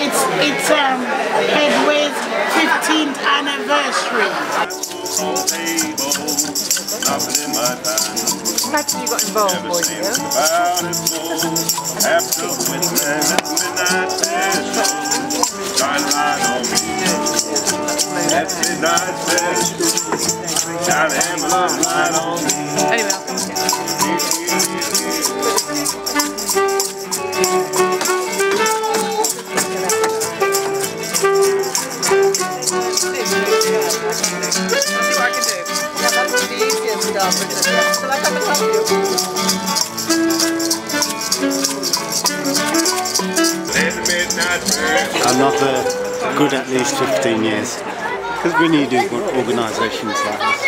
It's it's um, Headway's 15th anniversary. Imagine you got involved, boys and. After midnight, midnight special. Shine a light on me. At midnight special. Shine a light on me. Anyway, I'll I'll I uh, good at least 15 years because we need organisations like this.